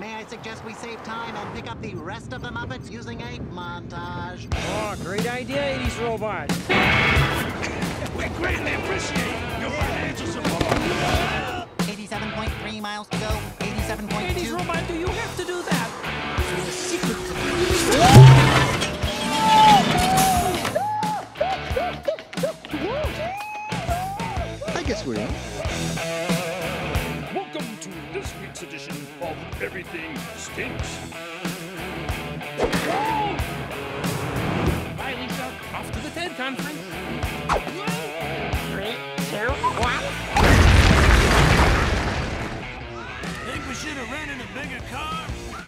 May I suggest we save time and pick up the rest of the Muppets using a montage? Oh, great idea, 80s robot. We greatly appreciate your financial support. 87.3 miles to go. 87.2. 80s robot, do you have to do that? There's a secret I guess we are this week's edition of Everything Stinks. Bye, Lisa. Off to the TED conference. Three, two, one. Think we should have rented a bigger car?